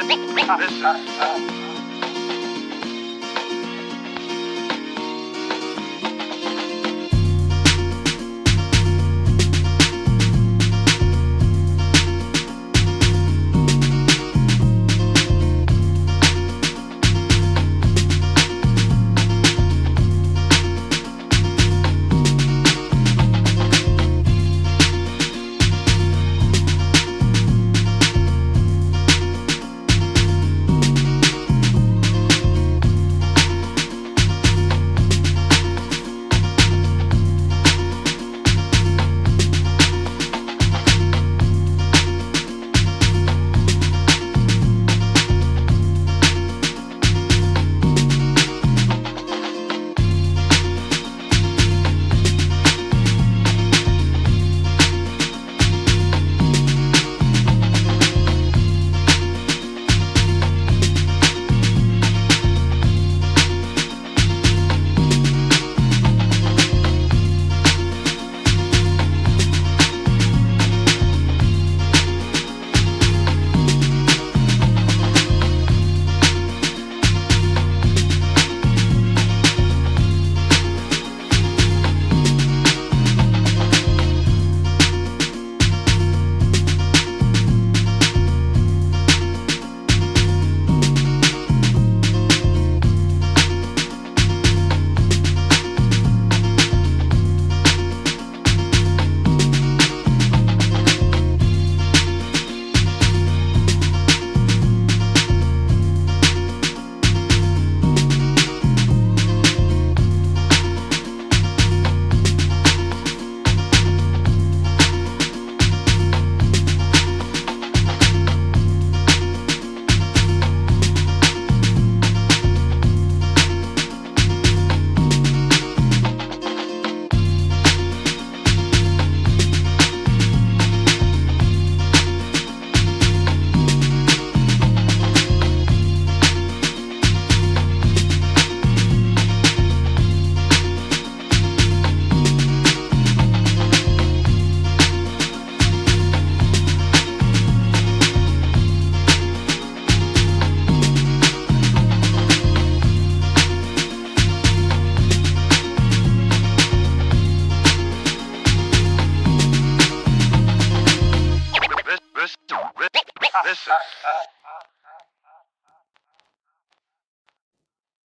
This is